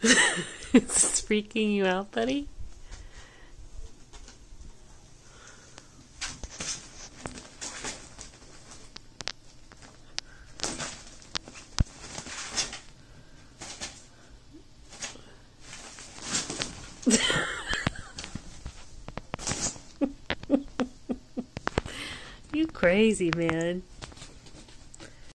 It's freaking you out, buddy? you crazy, man.